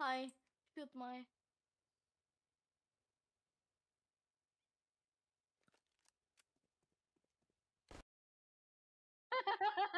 Hi, shoot my.